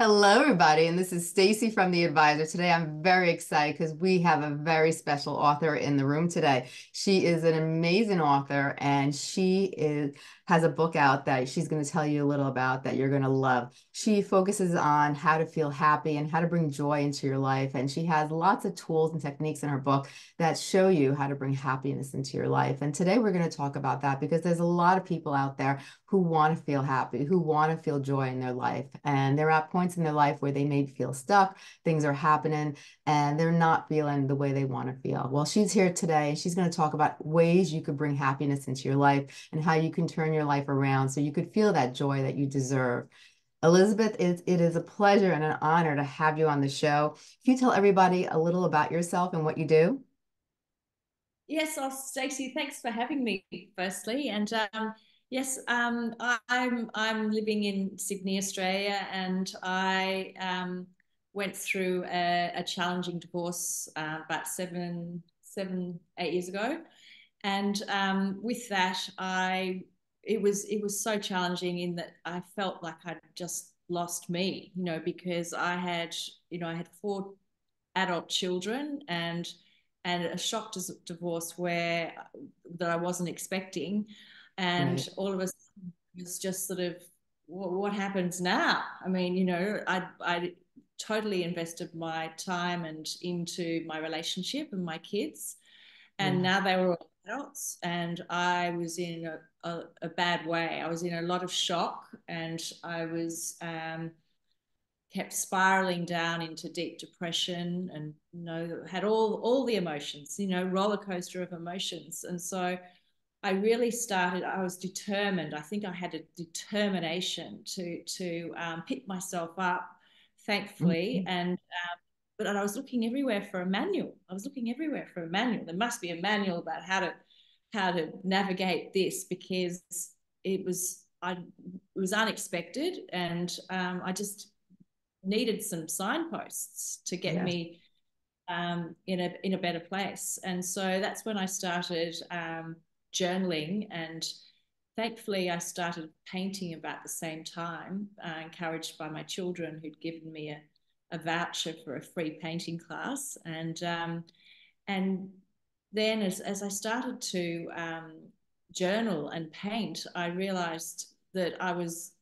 Hello, everybody, and this is Stacey from The Advisor. Today, I'm very excited because we have a very special author in the room today. She is an amazing author, and she is has a book out that she's going to tell you a little about that you're going to love. She focuses on how to feel happy and how to bring joy into your life, and she has lots of tools and techniques in her book that show you how to bring happiness into your life. And today, we're going to talk about that because there's a lot of people out there who want to feel happy, who want to feel joy in their life, and they're at points in their life where they may feel stuck, things are happening, and they're not feeling the way they want to feel. Well, she's here today. She's going to talk about ways you could bring happiness into your life and how you can turn your life around so you could feel that joy that you deserve. Elizabeth, it, it is a pleasure and an honor to have you on the show. Can you tell everybody a little about yourself and what you do? Yes, oh, Stacey, thanks for having me, firstly. And um, Yes, um, I'm I'm living in Sydney, Australia, and I um, went through a, a challenging divorce uh, about seven, seven, eight years ago, and um, with that, I it was it was so challenging in that I felt like I'd just lost me, you know, because I had you know I had four adult children and and a shock divorce where that I wasn't expecting and right. all of us was just sort of what, what happens now i mean you know i i totally invested my time and into my relationship and my kids and yeah. now they were all adults and i was in a, a, a, bad way i was in a lot of shock and i was um, kept spiraling down into deep depression and you know had all all the emotions you know roller coaster of emotions and so I really started. I was determined. I think I had a determination to to um, pick myself up, thankfully, mm-hmm. and um, but I was looking everywhere for a manual. I was looking everywhere for a manual. There must be a manual about how to how to navigate this because it was I it was unexpected, and um, I just needed some signposts to get me um, in a in a better place. And so that's when I started um, journaling and thankfully I started painting about the same time, uh, encouraged by my children who'd given me a, a voucher for a free painting class. And um, and then as, as I started to um, journal and paint, I realized that I was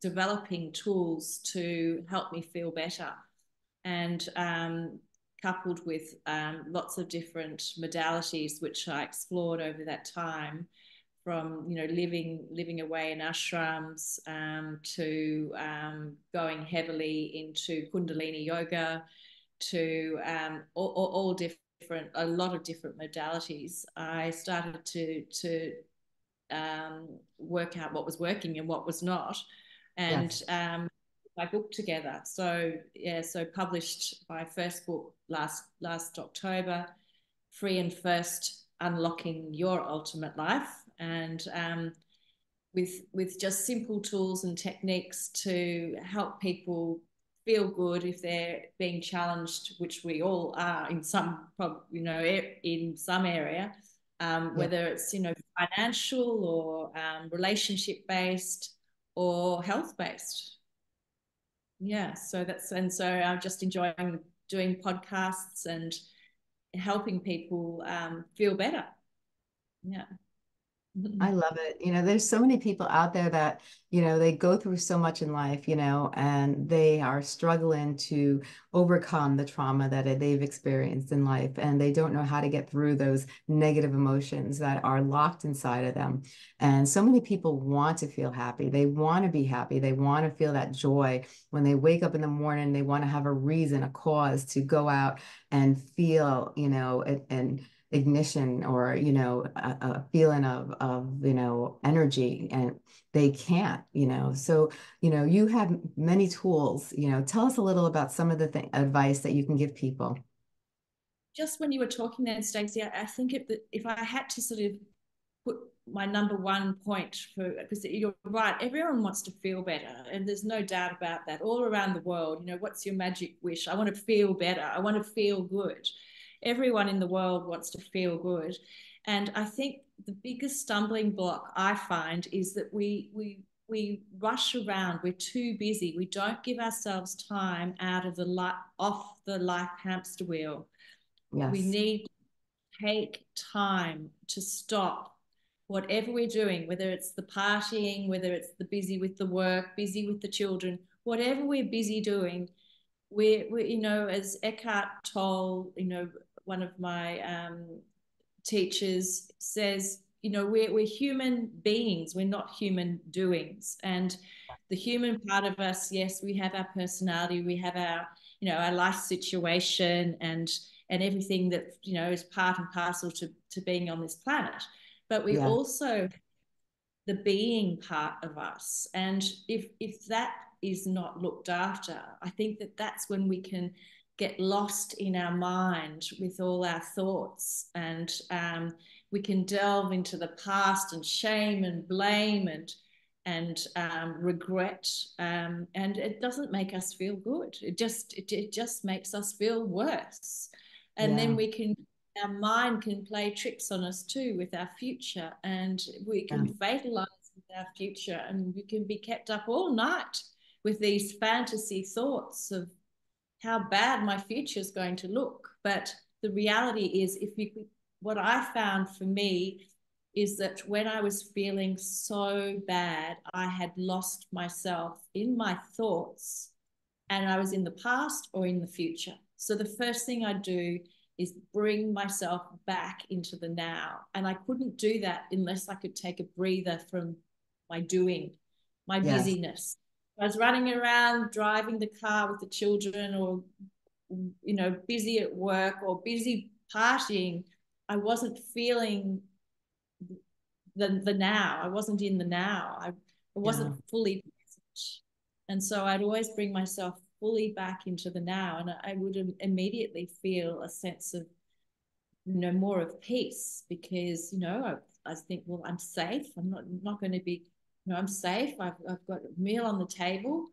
developing tools to help me feel better. And um, coupled with um, lots of different modalities which I explored over that time from you know living living away in ashrams um, to um, going heavily into kundalini yoga to um, all, all, different a lot of different modalities i started to to um, work out what was working and what was not and yes. My book together. So yeah, so published my first book last last October, free and first, unlocking your ultimate life, and um, with with just simple tools and techniques to help people feel good if they're being challenged, which we all are in some, you know, in some area, um, whether it's you know financial or um, relationship based or health based yeah so that's and so i'm just enjoying doing podcasts and helping people um, feel better. Yeah Mm-hmm. I love it. You know, there's so many people out there that, you know, they go through so much in life, you know, and they are struggling to overcome the trauma that they've experienced in life. And they don't know how to get through those negative emotions that are locked inside of them. And so many people want to feel happy. They want to be happy. They want to feel that joy when they wake up in the morning. They want to have a reason, a cause to go out and feel, you know, and, and ignition or you know a, a, feeling of of you know energy and they can't you know. So you know you have many tools you know. Tell us a little about some of the th- advice that you can give people. Just when you were talking there Stacey, I, I think if, if I had to sort of put my number one point for because you're right everyone wants to feel better and there's no doubt about that. All around the world you know what's your magic wish? I want to feel better. I want to feel good everyone in the world wants to feel good. And I think the biggest stumbling block I find is that we we we rush around. We're too busy. We don't give ourselves time out of the life off the life hamster wheel. Yes. We need to take time to stop whatever we're doing, whether it's the partying, whether it's the busy with the work, busy with the children, whatever we're busy doing, we're, we you know, as Eckhart Tolle, you know, one of my um, teachers says, you know, we're, we're human beings, we're not human doings. And the human part of us, yes, we have our personality, we have our, you know, our life situation and and everything that, you know, is part and parcel to, to being on this planet. But we yeah. also the being part of us. And if if that is not looked after, I think that that's when we can get lost in our mind with all our thoughts. And um, we can delve into the past and shame and blame and and um, regret. Um, and it doesn't make us feel good. It just it, it just makes us feel worse. And yeah. then we can our mind can play tricks on us too with our future. And we can yeah. fatalize with our future. And we can be kept up all night with these fantasy thoughts of how bad my future is going to look but the reality is if you what I found for me is that when I was feeling so bad, I had lost myself in my thoughts and I was in the past or in the future. So the first thing I do is bring myself back into the now. And I couldn't do that unless I could take a breather from my doing, my yes. busyness. I was running around driving the car with the children or you know busy at work or busy partying I wasn't feeling the the now. I wasn't in the now. I, I wasn't yeah. fully present. And so I'd always bring myself fully back into the now. And I would immediately feel a sense of, you know, more of peace because, you know, I, I think, well, I'm safe. I'm not, not going to be, you know, I'm safe. I've, I've got a meal on the table.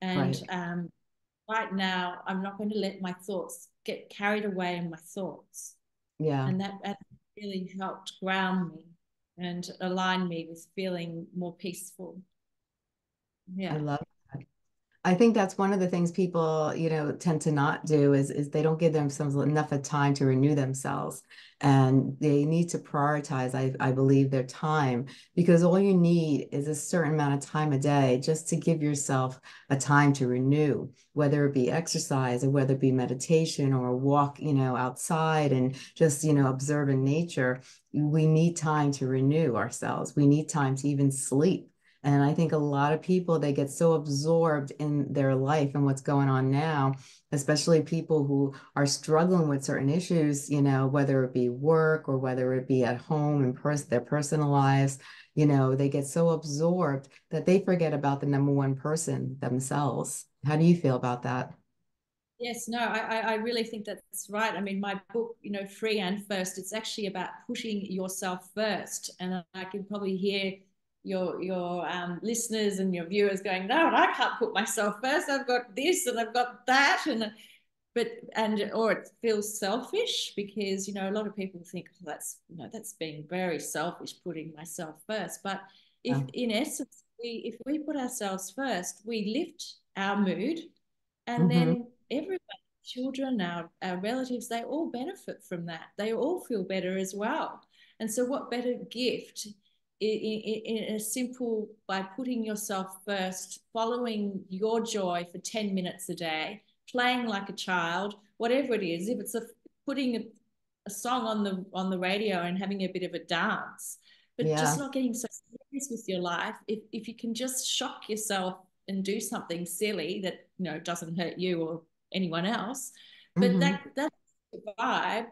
And right. um, right now, I'm not going to let my thoughts get carried away in my thoughts. Yeah. And that, that really helped ground me and align me with feeling more peaceful. Yeah. I love I think that's one of the things people, you know, tend to not do is, is they don't give themselves enough of time to renew themselves. And they need to prioritize, I, I believe, their time because all you need is a certain amount of time a day just to give yourself a time to renew, whether it be exercise or whether it be meditation or a walk, you know, outside and just, you know, observing nature. We need time to renew ourselves. We need time to even sleep and I think a lot of people, they get so absorbed in their life and what's going on now, especially people who are struggling with certain issues, you know, whether it be work or whether it be at home and pers- their personal lives, you know, they get so absorbed that they forget about the number one person themselves. How do you feel about that? Yes, no, I, I really think that's right. I mean, my book, you know, Free and First, it's actually about pushing yourself first. And I can probably hear your your um, listeners and your viewers going, no, I can't put myself first. I've got this and I've got that, and but and or it feels selfish because you know a lot of people think oh, that's you know that's being very selfish putting myself first. But if yeah. in essence we if we put ourselves first, we lift our mood, and mm-hmm. then everybody children, our, our relatives, they all benefit from that. They all feel better as well. And so, what better gift in, in, a simple by putting yourself first, following your joy for 10 minutes a day, playing like a child, whatever it is, if it's a putting a, a song on the on the radio and having a bit of a dance, but yeah. just not getting so serious with your life. If if you can just shock yourself and do something silly that you know doesn't hurt you or anyone else, but mm-hmm. that that's the vibe.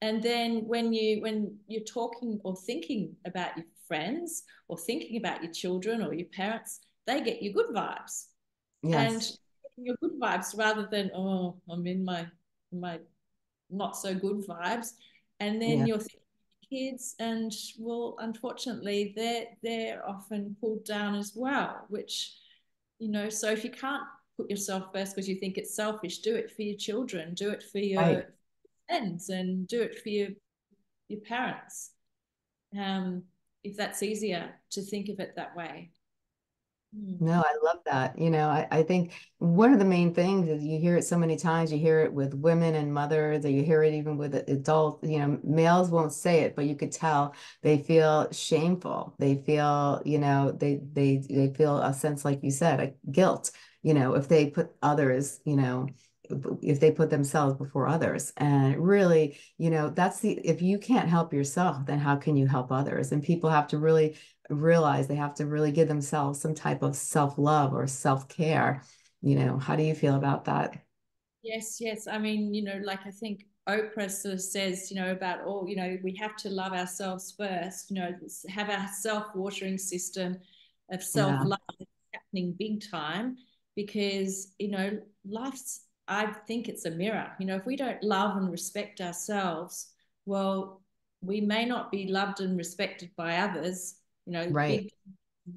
And then when you when you're talking or thinking about your friends or thinking about your children or your parents, they get your good vibes. Yes. And your good vibes rather than, oh, I'm in my my not so good vibes. And then yeah. you're kids and well unfortunately they're they're often pulled down as well which you know so if you can't put yourself first because you think it's selfish do it for your children do it for your right. friends and do it for your your parents um if that's easier to think of it that way. No, I love that. You know, I, I think one of the main things is you hear it so many times. You hear it with women and mothers, or you hear it even with adults. You know, males won't say it, but you could tell they feel shameful. They feel, you know, they they they feel a sense, like you said, a guilt. You know, if they put others, you know, if they put themselves before others. And really, you know, that's the if you can't help yourself, then how can you help others? And people have to really realize they have to really give themselves some type of self-love or self-care. You know, how do you feel about that? Yes, yes. I mean, you know, like I think Oprah sort of says, you know, about all, you know, we have to love ourselves first, you know, have our self-watering system of self-love yeah. happening big time because, you know, life's, I think it's a mirror. You know, if we don't love and respect ourselves, well, we may not be loved and respected by others you know, right. big,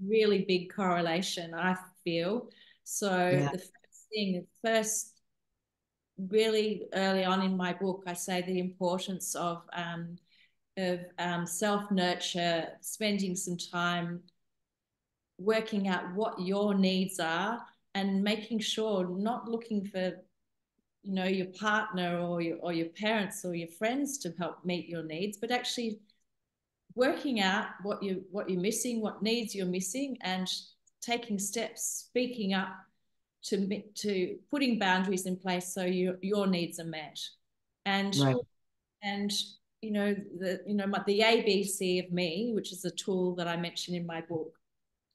really big correlation, I feel. So yeah. the first thing, the first really early on in my book, I say the importance of um, of um, self nurture, spending some time working out what your needs are, and making sure not looking for you know your partner or your or your parents or your friends to help meet your needs, but actually working out what you what you're missing, what needs you're missing, and taking steps, speaking up to to putting boundaries in place so your your needs are met, and right. and you know the you know the ABC of me, which is a tool that I mentioned in my book,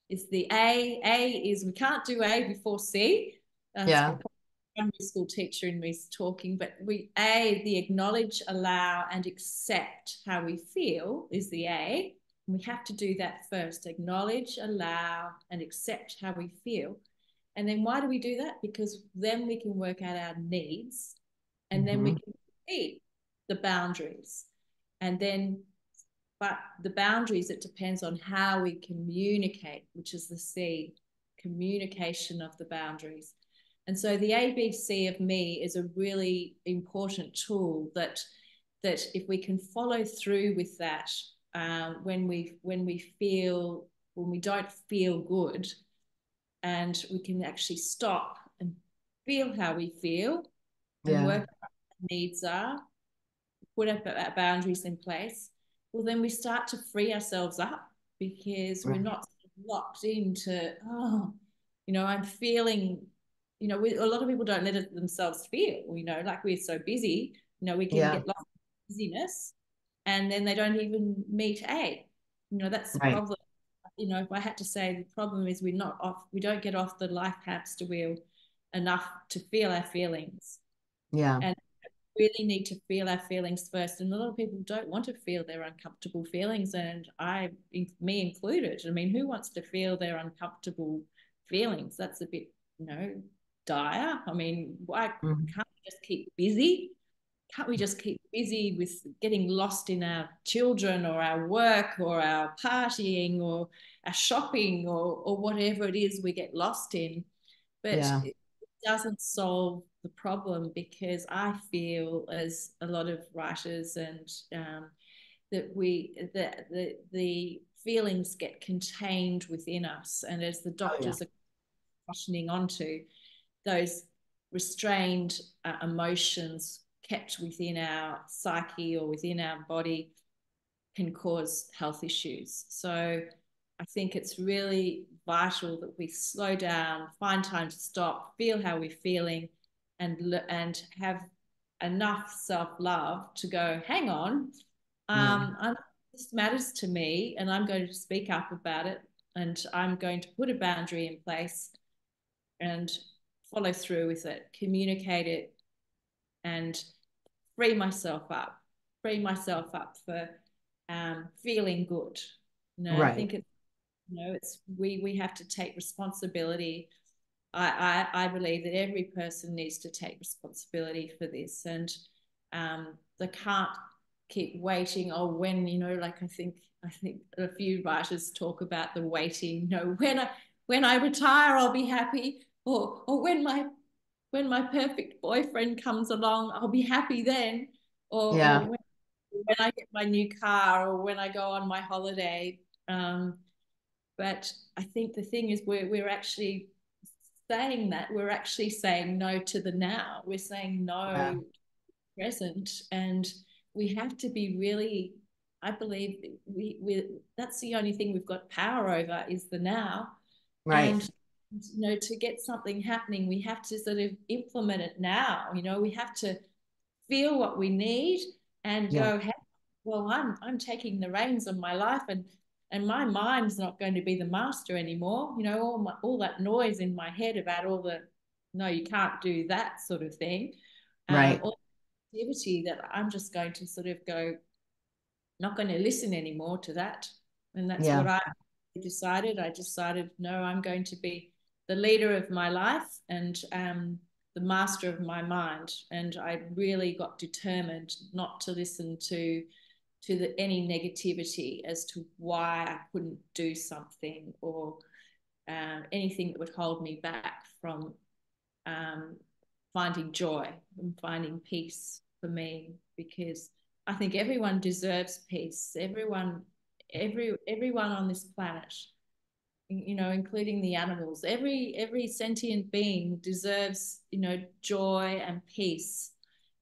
is the A. A is we can't do A before C. That's yeah primary school teacher in me talking, but we a the acknowledge, allow, and accept how we feel is the A. And we have to do that first. Acknowledge, allow, and accept how we feel. And then why do we do that? Because then we can work out our needs, and mm-hmm. then we mm-hmm. can see the boundaries. And then but the boundaries it depends on how we communicate which is the c communication of the boundaries and so the ABC of me is a really important tool that that if we can follow through with that um, when we when we feel when we don't feel good, and we can actually stop and feel how we feel and yeah. work what our needs are, put up our boundaries in place. Well, then we start to free ourselves up because right. we're not locked into oh, you know, I'm feeling you know, we, a lot of people don't let it themselves feel, you know, like we're so busy, you know, we can yeah. get lost in busyness and then they don't even meet A. You know, that's the right. problem. You know, if I had to say the problem is we're not off, we don't get off the life hamster wheel enough to feel our feelings. Yeah. And really need to feel our feelings first. And a lot of people don't want to feel their uncomfortable feelings. And I, me included, I mean, who wants to feel their uncomfortable feelings? That's a bit, you know, dire. I mean, why mm-hmm. can't we just keep busy? Can't we just keep busy with getting lost in our children or our work or our partying or our shopping or, or whatever it is we get lost in? But yeah. it doesn't solve the problem because I feel, as a lot of writers and um, that we that the the feelings get contained within us, and as the doctors oh, yeah. are cautioning onto, those restrained uh, emotions kept within our psyche or within our body can cause health issues. So I think it's really vital that we slow down, find time to stop, feel how we're feeling, and and have enough self love to go. Hang on, um, mm. this matters to me, and I'm going to speak up about it, and I'm going to put a boundary in place, and follow through with it, communicate it, and free myself up, free myself up for um, feeling good. You know, right. I think it's you know it's we we have to take responsibility. I, I I believe that every person needs to take responsibility for this, and um, they can't keep waiting. Oh, when you know, like I think I think a few writers talk about the waiting. You know, when I when I retire, I'll be happy or or when my when my perfect boyfriend comes along, I'll be happy then. Or, yeah. or when, when, I get my new car or when I go on my holiday. Um, but I think the thing is we're we're actually saying that we're actually saying no to the now. We're saying no yeah. present, and we have to be really. I believe we we that's the only thing we've got power over is the now. Right. And you know, to get something happening, we have to sort of implement it now. You know, we have to feel what we need and yeah. go, hey, well, I'm I'm taking the reins of my life and and my mind's not going to be the master anymore. You know, all my, all that noise in my head about all the no, you can't do that sort of thing. Um, right. all activity that I'm just going to sort of go, not going to listen anymore to that. And that's yeah. what I decided. I decided, no, I'm going to be the leader of my life and um, the master of my mind. And I really got determined not to listen to to the, any negativity as to why I couldn't do something or um, anything that would hold me back from um, finding joy and finding peace for me because I think everyone deserves peace. Everyone, every everyone on this planet, you know, including the animals, every every sentient being deserves, you know, joy and peace.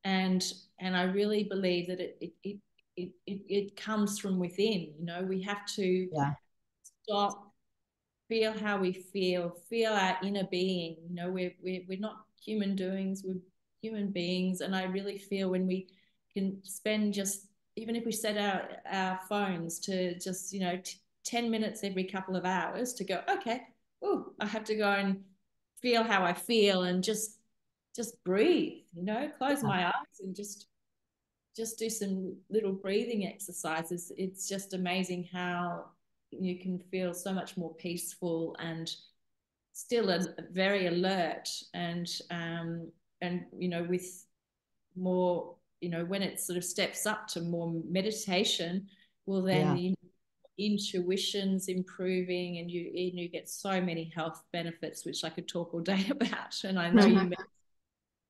And and I really believe that it it, it it, it, it comes from within you know we have to yeah. stop feel how we feel feel our inner being you know we're, we're, we're not human doings we're human beings and i really feel when we can spend just even if we set our our phones to just you know t- 10 minutes every couple of hours to go okay oh i have to go and feel how i feel and just just breathe you know close my eyes and just just do some little breathing exercises. It's just amazing how you can feel so much more peaceful and still a, very alert and um, and you know with more you know when it sort of steps up to more meditation well then yeah. Intuition's improving and you and you get so many health benefits which i could talk all day about and i know you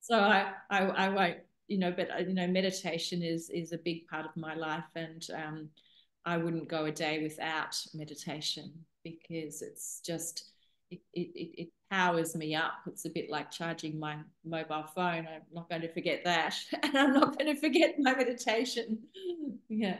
so I, I i won't you know, but you know, meditation is is a big part of my life, and um, I wouldn't go a day without meditation because it's just it, it, it powers me up. It's a bit like charging my mobile phone. I'm not going to forget that, and I'm not going to forget my meditation. yeah.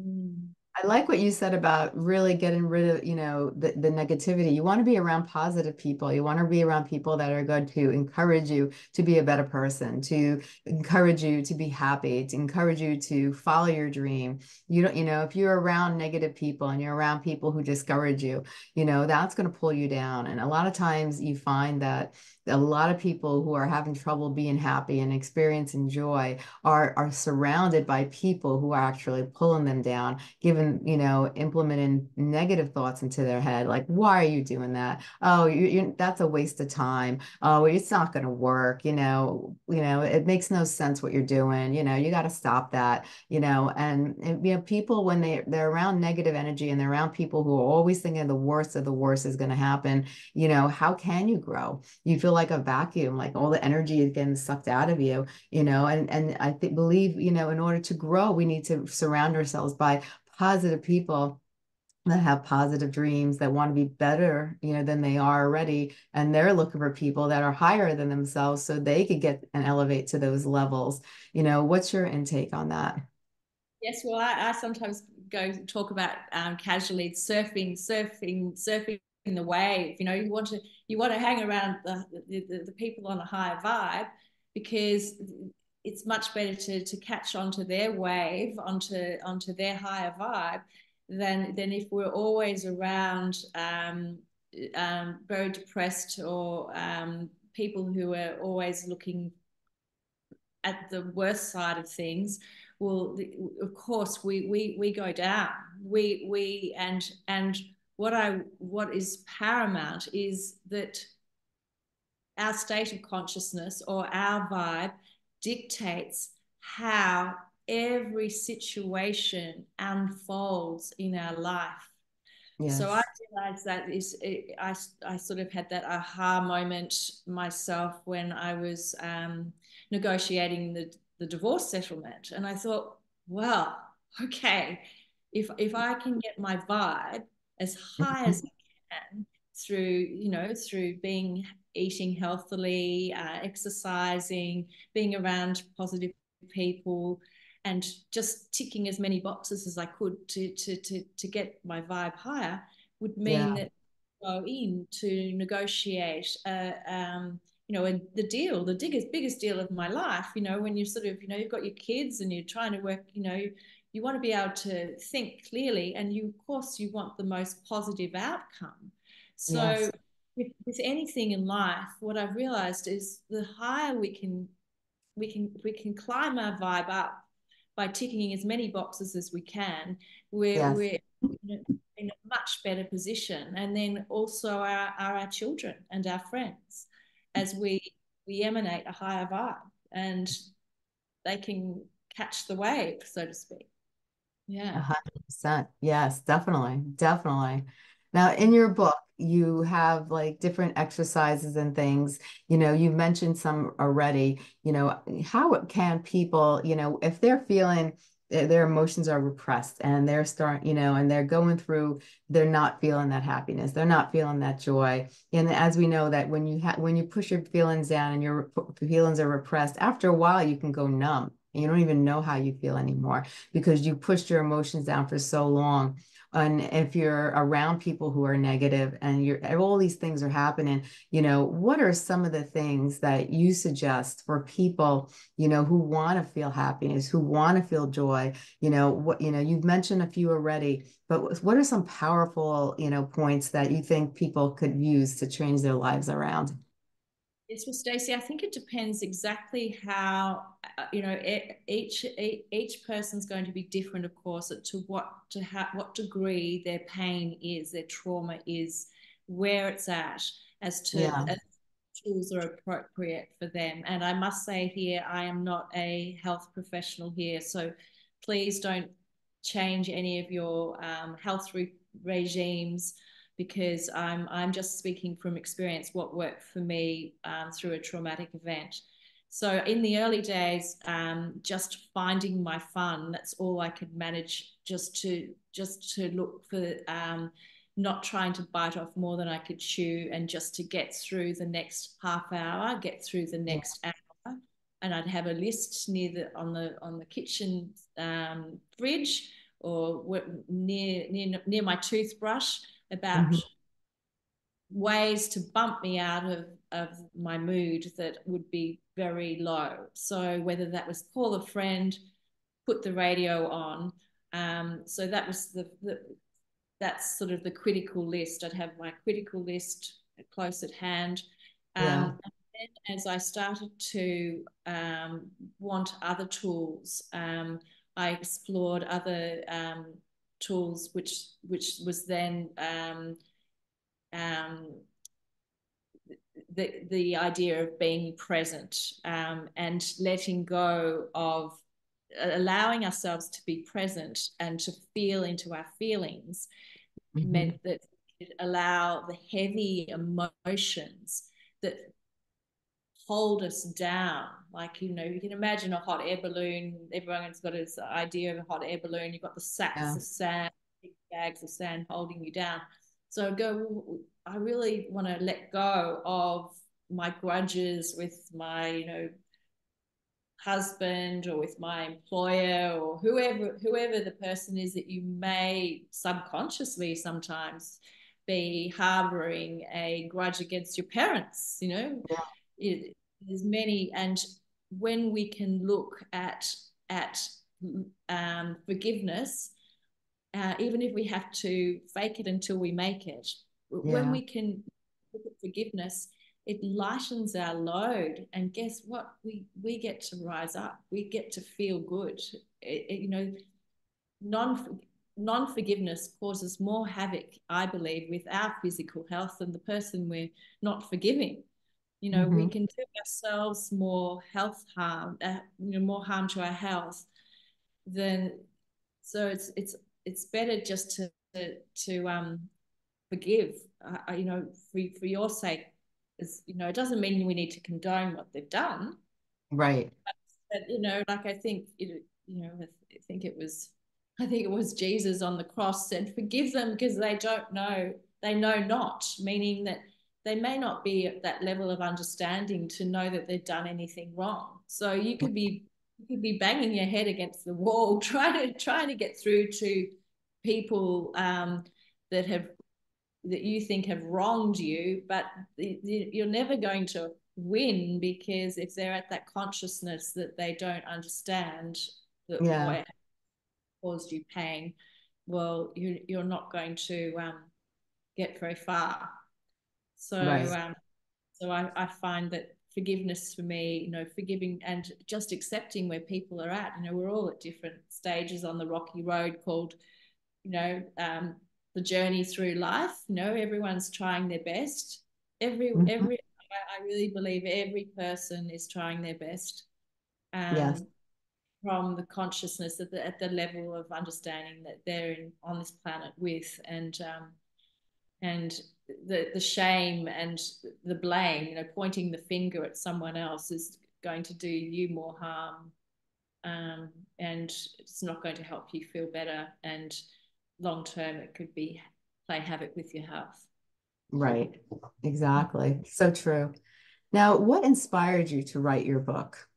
Mm. I like what you said about really getting rid of, you know, the, the negativity. You want to be around positive people. You want to be around people that are going to encourage you to be a better person, to encourage you to be happy, to encourage you to follow your dream. You don't, you know, if you're around negative people and you're around people who discourage you, you know, that's going to pull you down. And a lot of times you find that a lot of people who are having trouble being happy and experiencing joy are are surrounded by people who are actually pulling them down given you know implementing negative thoughts into their head like why are you doing that? Oh you, you that's a waste of time. Oh it's not going to work you know you know it makes no sense what you're doing you know you got to stop that you know and, and you know people when they they're around negative energy and they're around people who are always thinking the worst of the worst is going to happen you know how can you grow? You feel like like a vacuum, like all the energy is getting sucked out of you, you know. And and I th- believe, you know, in order to grow, we need to surround ourselves by positive people that have positive dreams that want to be better you know than they are already and they're looking for people that are higher than themselves so they could get and elevate to those levels you know what's your intake on that yes well i, I sometimes go talk about um, casually surfing surfing surfing the wave you know you want to you want to hang around the, the, the people on a higher vibe because it's much better to to catch onto their wave onto onto their higher vibe than than if we're always around um, um, very depressed or um, people who are always looking at the worst side of things. Well of course we we we go down. We we and and what I what is paramount is that our state of consciousness or our vibe dictates how every situation unfolds in our life. Yes. So I realized that is I, I sort of had that aha moment myself when I was um, negotiating the, the divorce settlement. And I thought, well, okay, if if I can get my vibe as high as I can through you know through being eating healthily uh, exercising being around positive people and just ticking as many boxes as i could to to to, to get my vibe higher would mean yeah. that go in to negotiate uh, um, you know, and the deal, the biggest, biggest deal of my life, you know, when you sort of, you know, you've got your kids and you're trying to work, you know, you want to be able to think clearly and you, of course, you want the most positive outcome. So yes. with, with anything in life, what I've realized is the higher we can, we can, we can climb our vibe up by ticking as many boxes as we can, we're, yes. we're in a much better position. And then also our, our, our children and our friends as we we emanate a higher vibe and they can catch the wave, so to speak. Yeah. 100%. Yes, definitely. Definitely. Now, in your book, you have like different exercises and things. You know, you've mentioned some already. You know, how can people, you know, if they're feeling eh, their emotions are repressed and they're starting, you know, and they're going through, they're not feeling that happiness. They're not feeling that joy. And as we know that when you have, when you push your feelings down and your feelings are repressed, after a while you can go numb and you don't even know how you feel anymore because you pushed your emotions down for so long. And if you're around people who are negative and you're all these things are happening you know what are some of the things that you suggest for people you know who want to feel happiness who want to feel joy? You know what you know you've mentioned a few already but what are some powerful you know points that you think people could use to change their lives around Yes, well, Stacey, I think it depends exactly how uh, you know each each person's going to be different, of course, to what to how, what degree their pain is, their trauma is, where it's at, as to yeah. as tools are appropriate for them. And I must say here, I am not a health professional here, so please don't change any of your um, health re- regimes because I'm I'm just speaking from experience what worked for me um, through a traumatic event. So in the early days, um, just finding my fun, that's all I could manage just to just to look for um, not trying to bite off more than I could chew and just to get through the next half hour, get through the next hour. And I'd have a list near the on the on the kitchen um, fridge or near near near my toothbrush about mm-hmm. ways to bump me out of, of my mood that would be very low. So whether that was call a friend, put the radio on. Um, so that was the, the that's sort of the critical list. I'd have my critical list close at hand. Um, yeah. And then as I started to um, want other tools, um, I explored other um, tools, which which was then um, um, the the idea of being present um, and letting go of allowing ourselves to be present and to feel into our feelings mm-hmm. meant that it allow the heavy emotions that hold us down. Like, you know, you can imagine a hot air balloon. Everyone's got this idea of a hot air balloon. You've got the sacks yeah. of sand, big bags of sand holding you down. So go, I really want to let go of my grudges with my, you know, husband or with my employer or whoever whoever the person is that you may subconsciously sometimes be harboring a grudge against your parents you know yeah. it, there's many and when we can look at at um, forgiveness uh, even if we have to fake it until we make it yeah. when we can look at forgiveness it lightens our load. And guess what? We we get to rise up. We get to feel good. It, it, you know non non forgiveness causes more havoc i believe with our physical health than the person we're not forgiving you know, mm-hmm. we can do ourselves more health harm, uh, you know, more harm to our health than. So it's it's it's better just to to, to um forgive. Uh, you know, for for your sake, is you know, it doesn't mean we need to condone what they've done. Right. But, but you know, like I think it, you know, I think it was I think it was Jesus on the cross said, Forgive them because they don't know, they know not, meaning that they may not be at that level of understanding to know that they've done anything wrong. So you could be you could be banging your head against the wall trying to trying to get through to people um, that have that you think have wronged you, but you're never going to win because if they're at that consciousness that they don't understand that yeah. caused you pain, well, you, you're not going to um, get very far. So, right. um, so I, I find that forgiveness for me, you know, forgiving and just accepting where people are at. You know, we're all at different stages on the rocky road called, you know, um, the journey through life. You know, everyone's trying their best. Every mm-hmm. every I really believe every person is trying their best. Um, yes. From the consciousness at the, at the level of understanding that they're in, on this planet with, and um, and the the shame and the blame, you know, pointing the finger at someone else is going to do you more harm, um, and it's not going to help you feel better. And long term, it could be play havoc with your health. Right. Exactly. So true. Now, what inspired you to write your book?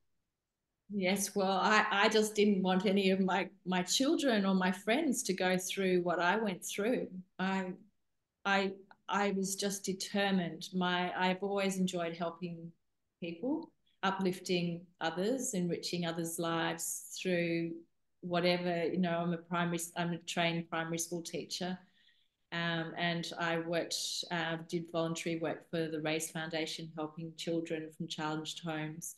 Yes, well, I, I just didn't want any of my, my children or my friends to go through what I went through. I I I was just determined. My I've always enjoyed helping people, uplifting others, enriching others' lives through whatever, you know, I'm a primary I'm a trained primary school teacher. Um, and I worked, uh, did voluntary work for the Raise Foundation, helping children from challenged homes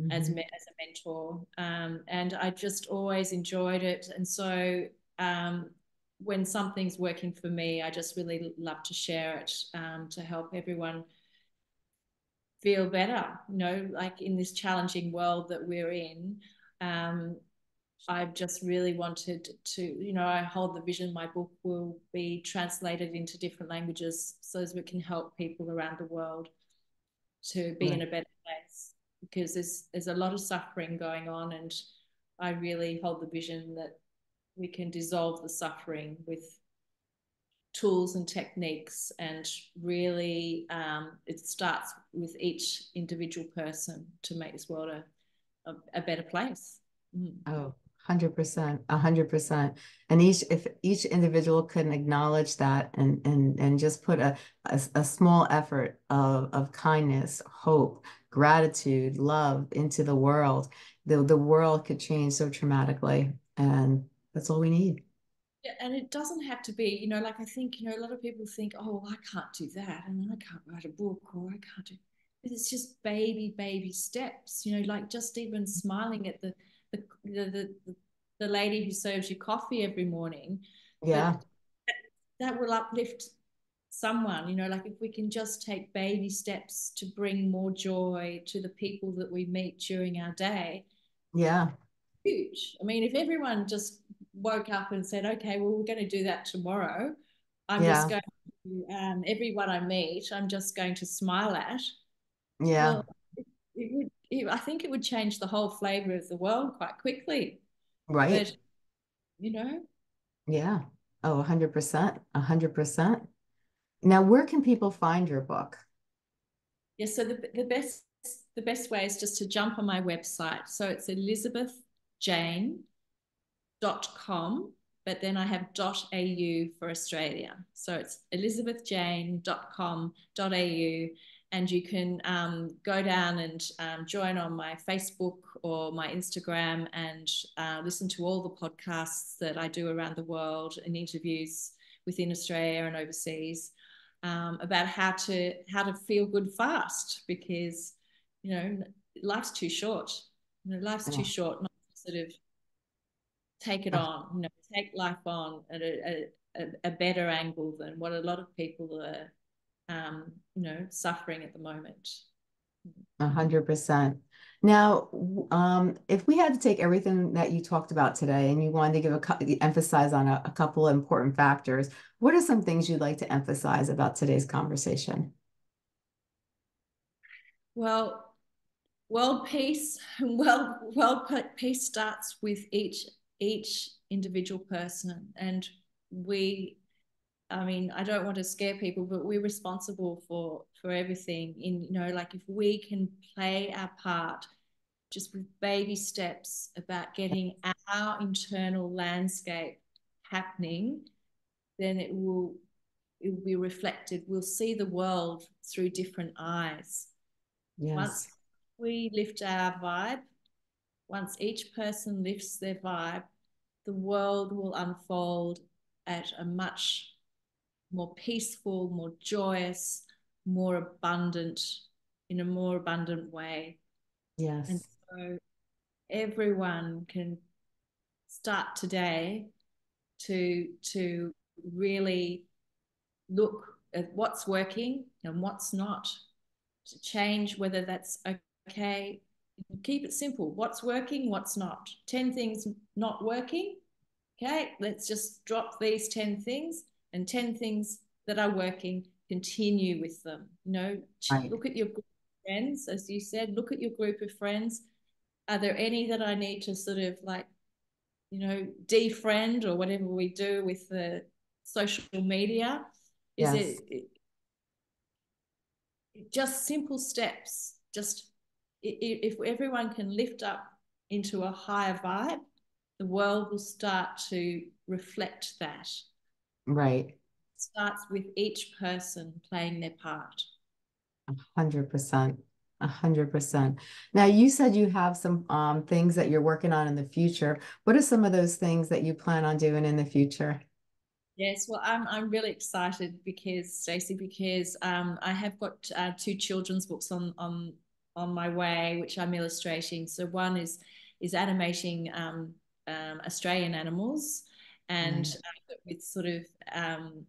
mm-hmm. as, me- as a mentor. Um, and I just always enjoyed it. And so um, when something's working for me, I just really love to share it um, to help everyone feel better, you know, like in this challenging world that we're in. Um, I've just really wanted to, you know, I hold the vision my book will be translated into different languages so as we can help people around the world to be in a better place because there's there's a lot of suffering going on and I really hold the vision that we can dissolve the suffering with tools and techniques and really um, it starts with each individual person to make this world a, a, a better place. Mm. Oh, Hundred percent, a hundred percent, and each if each individual can acknowledge that and and and just put a, a, a small effort of of kindness, hope, gratitude, love into the world, the the world could change so dramatically, and that's all we need. Yeah, and it doesn't have to be, you know, like I think, you know, a lot of people think, oh, I can't do that, and I can't write a book, or I can't do. It's just baby, baby steps, you know, like just even smiling at the the, the, the, the lady who serves you coffee every morning. Yeah. That, that will uplift someone, you know, like if we can just take baby steps to bring more joy to the people that we meet during our day. Yeah. Huge. I mean, if everyone just woke up and said, okay, well, we're going to do that tomorrow. I'm yeah. just going to, um, everyone I meet, I'm just going to smile at. Yeah. Well, it, it would I think it would change the whole flavor of the world quite quickly. Right. But, you know? Yeah. Oh, 100%. 100%. Now, where can people find your book? Yeah, so the, the best the best way is just to jump on my website. So it's elizabethjane.com, but then I have dot .au for Australia. So it's elizabethjane.com.au and you can um, go down and um, join on my Facebook or my Instagram and uh, listen to all the podcasts that I do around the world and interviews within Australia and overseas um, about how to how to feel good fast because you know life's too short. You know, life's too short not to sort of take it on. You know, take life on at a, a, a better angle than what a lot of people are um, you know, suffering at the moment. A hundred percent. Now, um, if we had to take everything that you talked about today and you wanted to give a emphasize on a, a couple of important factors, what are some things you'd like to emphasize about today's conversation? Well, world peace, world world peace starts with each each individual person. And we, I mean, I don't want to scare people, but we're responsible for for everything. In you know, like if we can play our part, just with baby steps about getting our internal landscape happening, then it will it will be reflected. We'll see the world through different eyes. Yes. Once we lift our vibe, once each person lifts their vibe, the world will unfold at a much more peaceful, more joyous, more abundant, in a more abundant way. Yes. And so everyone can start today to to really look at what's working and what's not to change whether that's okay keep it simple. What's working what's not. 10 things not working okay? Let's just drop these 10 things and 10 things that are working continue with them. You know right. look at your friends as you said look at your group of friends. Are there any that i need to sort of like you know defriend or whatever we do with the social media? Is yes. it, it just simple steps. Just if everyone can lift up into a higher vibe the world will start to reflect that. Right. It starts with each person playing their part. A hundred percent. A hundred percent. Now you said you have some um, things that you're working on in the future. What are some of those things that you plan on doing in the future? Yes, well, I'm I'm really excited because Stacey, because um, I have got uh, two children's books on on on my way, which I'm illustrating. So one is is animating um, um, Australian animals, and mm. uh, with sort of um,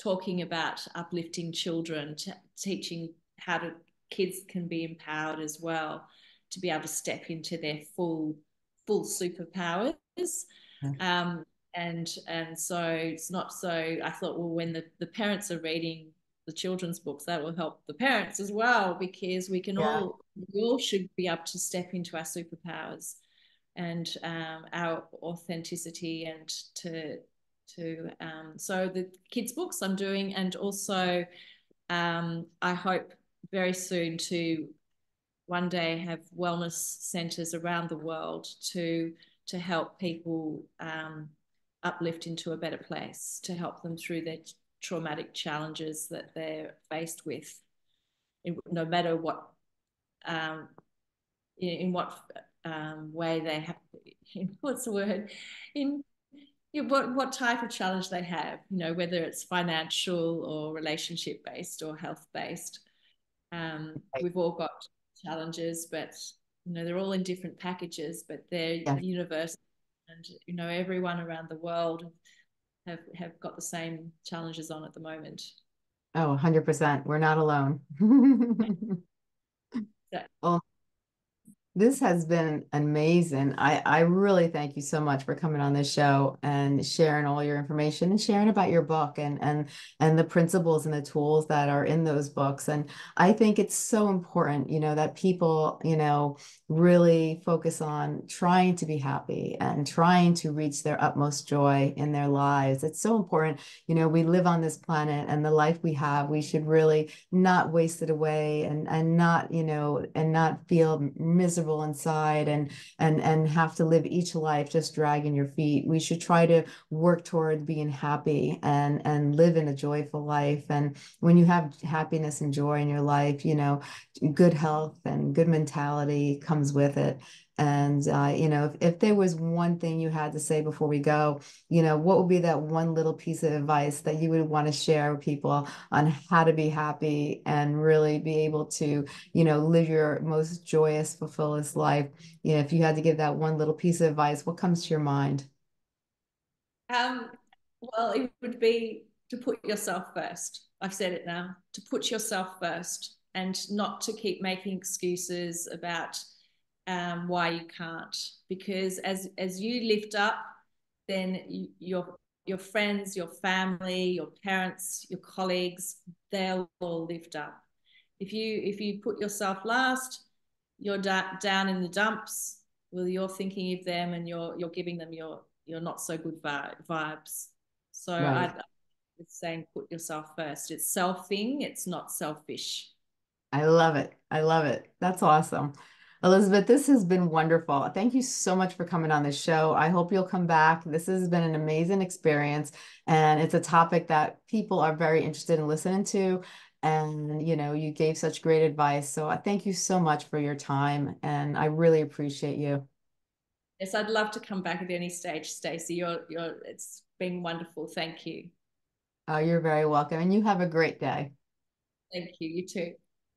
talking about uplifting children, teaching how to kids can be empowered as well to be able to step into their full full superpowers. Mm. Um, and and so it's not so i thought well when the, the parents are reading the children's books that will help the parents as well because we can yeah. all we all should be able to step into our superpowers and um, our authenticity and to to um, so the kids books i'm doing and also um, i hope very soon to one day have wellness centers around the world to to help people um, uplift into a better place to help them through their traumatic challenges that they're faced with, in, no matter what, um, in, in, what um, way they have, in, what's the word, in you know, what what type of challenge they have, you know, whether it's financial or relationship based or health based. Um, we've all got challenges, but you know they're all in different packages, but they're yeah. universal and you know everyone around the world have have got the same challenges on at the moment. Oh 100% we're not alone. Well this has been amazing. I, I really thank you so much for coming on this show and sharing all your information and sharing about your book and and and the principles and the tools that are in those books. And I think it's so important, you know, that people, you know, really focus on trying to be happy and trying to reach their utmost joy in their lives. It's so important. You know, we live on this planet and the life we have, we should really not waste it away and and not, you know, and not feel miserable inside and and and have to live each life just dragging your feet. We should try to work toward being happy and and live in a joyful life. And when you have happiness and joy in your life you know good health and good mentality comes with it and uh, you know, if, if there was one thing you had to say before we go, you know, what would be that one little piece of advice that you would want to share with people on how to be happy and really be able to, you know, live your most joyous, fulfilled life? You know, if you had to give that one little piece of advice, what comes to your mind? Um, well, it would be to put yourself first. I've said it now, to put yourself first and not to keep making excuses about um, why you can't. Because as as you lift up then you, your your friends your family your parents your colleagues they'll all lift up. If you if you put yourself last you're da- down in the dumps well you're thinking of them and you're you're giving them your your not so good vibes. So right. I, it's saying put yourself first. It's selfing it's not selfish. I love it. I love it. That's awesome Elizabeth, this has been wonderful. Thank you so much for coming on the show. I hope you'll come back. This has been an amazing experience, and it's a topic that people are very interested in listening to. And you know, you gave such great advice. So I thank you so much for your time, and I really appreciate you. Yes, I'd love to come back at any stage, Stacey. You're, you're, it's been wonderful. Thank you. Oh, you're very welcome, and you have a great day. Thank you. You too.